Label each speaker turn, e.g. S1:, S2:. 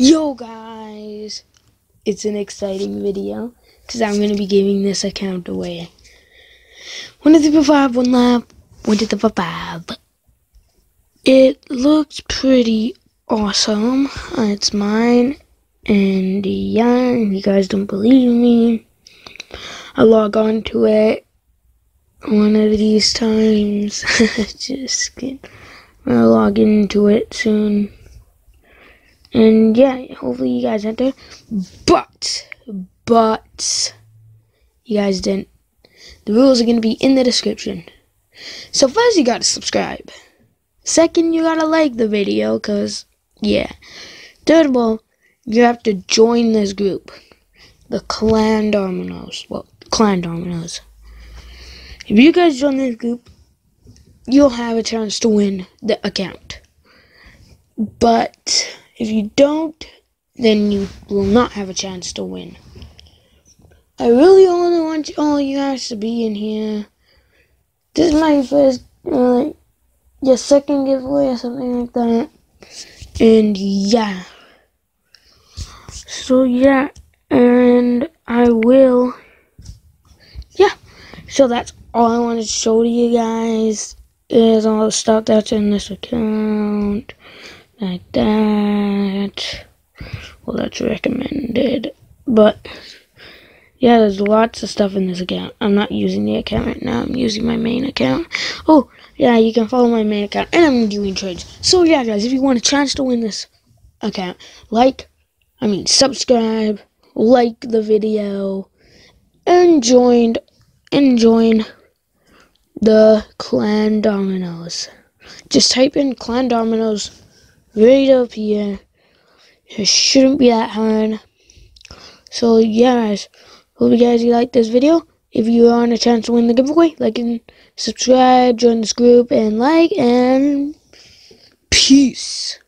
S1: Yo guys, it's an exciting video because I'm going to be giving this account away. One of the five, one lap, one to the five. It looks pretty awesome. Uh, it's mine, and yeah, you guys don't believe me. I log on to it one of these times. Just kidding. I'll log into it soon. And yeah, hopefully you guys enter. But, but, you guys didn't. The rules are going to be in the description. So first you got to subscribe. Second, you got to like the video because, yeah. Third of all, you have to join this group. The Clan Dominoes. Well, Clan Dominoes. If you guys join this group, you'll have a chance to win the account. But if you don't, then you will not have a chance to win. I really only want all you guys to be in here. This is my first, uh, like, your second giveaway or something like that. And yeah. So yeah, and I will. Yeah. So that's all I wanted to show to you guys is all the stuff that's in this account like that. Well, that's recommended. But, yeah, there's lots of stuff in this account. I'm not using the account right now. I'm using my main account. Oh, yeah, you can follow my main account. And I'm doing trades. So, yeah, guys, if you want a chance to win this account, like, I mean, subscribe, like the video, and join, and join the Clan Dominoes. Just type in Clan Dominoes right up here. It shouldn't be that hard. So yeah guys, hope you guys like this video. If you want a chance to win the giveaway, like and subscribe, join this group, and like, and peace.